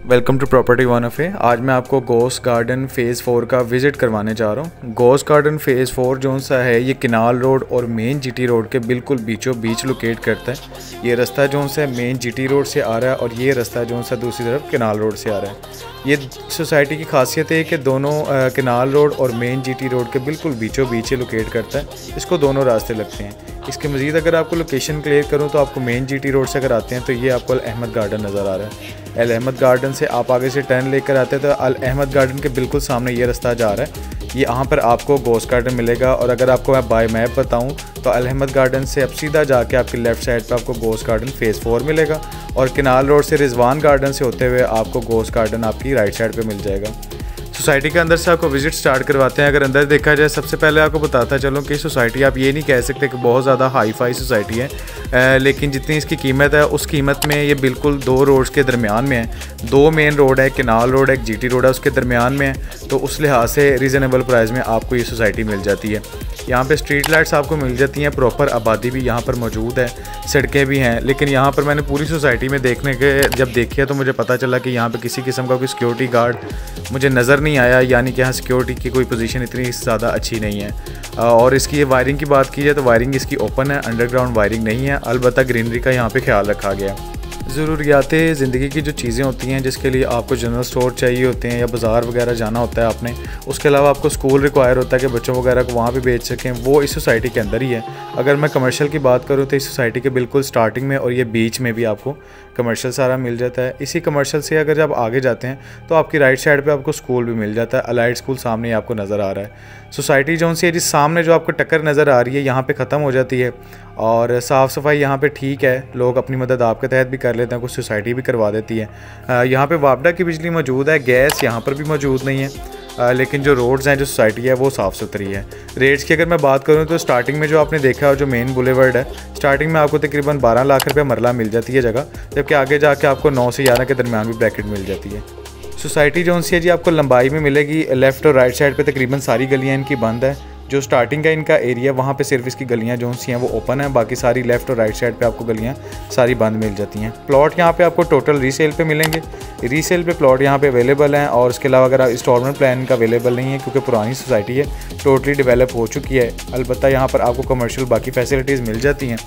Welcome to property one of a आज मैं आपको गोस गार्डन फ़ेज़ फ़ोर का विज़िट करवाने जा रहा हूँ। गोस गार्डन फ़ेज़ फ़ोर जो सा है, ये किनाल रोड और मेन जीटी रोड के बिल्कुल बीचों बीच लोकेट करता है। ये रास्ता जो सा मेन जीटी रोड से आ रहा है और ये रास्ता जो सा दूसरी तरफ़ किनाल रोड से आ रहा है। ये सोसाइटी की खासियत है कि दोनों किनाल रोड और मेन जीटी रोड के बिल्कुल बीचों बीच लोकेट करता है। इसको दोनों रास्ते लगते हैं। इसके मज़ीद अगर आपको लोकेशन क्लियर करूँ तो आपको मेन जीटी रोड से अगर आते हैं तो ये आपको अल अहमद गार्डन नज़र आ रहा है। अल अहमद गार्डन से आप आगे से टर्न लेकर आते हैं तो अल अहमद गार्डन के बिल्कुल सामने ये रास्ता जा रहा है। ये यहाँ पर आपको गोस गार्डन मिलेगा और अगर आपको मैं बाय मैप बताऊँ तो अल अहमद गार्डन से अब सीधा जाके आपकी लेफ़्ट साइड पर आपको गोस गार्डन फ़ेज़ फोर मिलेगा और किनाल रोड से रिजवान गार्डन से होते हुए आपको गोस गार्डन आपकी राइट साइड पर मिल जाएगा। सोसाइटी के अंदर से आपको विज़िट स्टार्ट करवाते हैं। अगर अंदर देखा जाए, सबसे पहले आपको बताता चलो कि सोसाइटी, आप ये नहीं कह सकते कि बहुत ज़्यादा हाई फाई सोसाइटी है। लेकिन जितनी इसकी कीमत है, उस कीमत में ये बिल्कुल दो रोड्स के दरमियान में है। दो मेन रोड है किनाल रोड है, एक जीटी रोड है, उसके दरमियान में है। तो उस लिहाज से रीज़नेबल प्राइस में आपको ये सोसाइटी मिल जाती है। यहाँ पे स्ट्रीट लाइट्स आपको मिल जाती हैं प्रॉपर आबादी भी यहाँ पर मौजूद है। सड़कें भी हैं, लेकिन यहाँ पर मैंने पूरी सोसाइटी में देखने के, जब देखिए तो मुझे पता चला कि यहाँ पे किसी किस्म का कोई सिक्योरिटी गार्ड मुझे नज़र नहीं आया, यानी कि यहाँ सिक्योरिटी की कोई पोजीशन इतनी ज़्यादा अच्छी नहीं है। और इसकी वायरिंग की बात की जाए तो वायरिंग इसकी ओपन है अंडरग्राउंड वायरिंग नहीं है, अलबत्त ग्रीनरी का यहाँ पर ख्याल रखा गया। ज़रूरियात ज़िंदगी की जो चीज़ें होती हैं, जिसके लिए आपको जनरल स्टोर चाहिए होते हैं या बाज़ार वगैरह जाना होता है आपने, उसके अलावा आपको स्कूल रिक्वायर होता है कि बच्चों वगैरह को वहाँ भी बेच सकें, वो इस सोसाइटी के अंदर ही है। अगर मैं कमर्शियल की बात करूँ तो इस सोसाइटी के बिल्कुल स्टार्टिंग में और ये बीच में भी आपको कमर्शियल सारा मिल जाता है। इसी कमर्शियल से अगर जब आगे जाते हैं तो आपकी राइट साइड पर आपको स्कूल भी मिल जाता है अलाइड स्कूल सामने आपको नज़र आ रहा है। सोसाइटी जो सी है जिस सामने जो आपको टक्कर नज़र आ रही है, यहाँ पर ख़त्म हो जाती है और साफ़ सफ़ाई यहाँ पर ठीक है, लोग अपनी मदद आपके तहत भी कर लेते हैं कुछ सोसाइटी भी करवा देती है। यहाँ पे वापडा की बिजली मौजूद है गैस यहाँ पर भी मौजूद नहीं है। आ, लेकिन जो रोड्स हैं जो सोसाइटी है वो साफ़ सुथरी है। रेट्स की अगर मैं बात करूँ तो स्टार्टिंग में जो आपने देखा है जो मेन बुलेवर्ड है स्टार्टिंग में आपको तकरीबन 12 लाख रुपये मरला मिल जाती है जगह जबकि आगे जाके आपको 9 से ग्यारह के दरमियान भी ब्रैकेट मिल जाती है। सोसाइटी जो सी है जी आपको लंबाई में मिलेगी लेफ़्ट और राइट साइड पर तकरीबन सारी गलियाँ इनकी बंद है। जो स्टार्टिंग का इनका एरिया वहाँ पे सिर्फ़ इसकी गलियाँ जो सी हैं, वो ओपन है। बाकी सारी लेफ़्ट और राइट साइड पे आपको गलियाँ सारी बंद मिल जाती हैं। प्लॉट यहाँ पे आपको टोटल रीसेल पे मिलेंगे। रीसेल पे प्लॉट यहाँ पे अवेलेबल हैं और उसके अलावा अगर इंस्टॉलमेंट प्लान का अवेलेबल नहीं है क्योंकि पुरानी सोसाइटी है टोटली डेवलप हो चुकी है। अलबत्त यहाँ पर आपको कमर्शियल बाकी फैसिलिटीज़ मिल जाती हैं।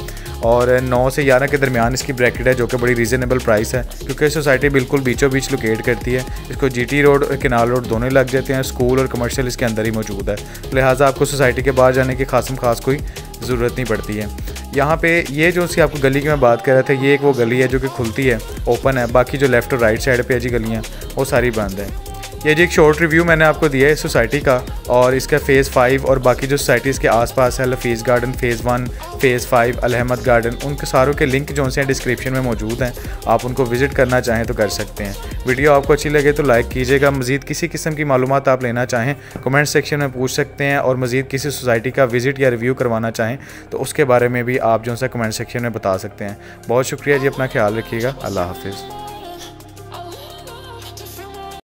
और नौ से ग्यारह के दरमियान इसकी ब्रैकेट है जो कि बड़ी रीज़नेबल प्राइस है, क्योंकि सोसाइटी बिल्कुल बीचों बीच लोकेट करती है। इसको जीटी रोड और किनाल रोड दोनों लग जाते हैं स्कूल और कमर्शियल इसके अंदर ही मौजूद है। लिहाजा आपको सोसाइटी के बाहर जाने की खासम खास कोई ज़रूरत नहीं पड़ती है। यहाँ पे ये जो सी आपको गली की मैं बात कर रहा था, ये एक वो गली है जो कि खुलती है ओपन है। बाकी जो लेफ़्ट और राइट साइड पे है जी गलियाँ, वो सारी बंद है। ये जी एक शॉर्ट रिव्यू मैंने आपको दिया है सोसाइटी का और इसका फ़ेज़ फाइव और बाकी जो सोसाइटीज़ के आसपास है लफीज़ garden phase one phase five अलहमद garden उनके सारों के लिंक जो हैं डिस्क्रिप्शन में मौजूद हैं, आप उनको विज़िट करना चाहें तो कर सकते हैं। वीडियो आपको अच्छी लगे तो लाइक कीजिएगा, मज़ीद किसी किस्म की मालूम आप लेना चाहें कमेंट सेक्शन में पूछ सकते हैं और मज़ीद किसी सोसाइटी का विज़िट या रिव्यू करवाना चाहें तो उसके बारे में भी आप जो कमेंट सेक्शन में बता सकते हैं। बहुत शुक्रिया जी, अपना ख्याल रखिएगा, अल्लाह हाफिज़।